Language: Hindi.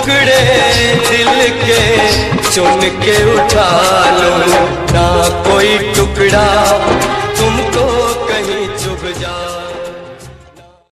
टुकड़े दिल के चुन के उठा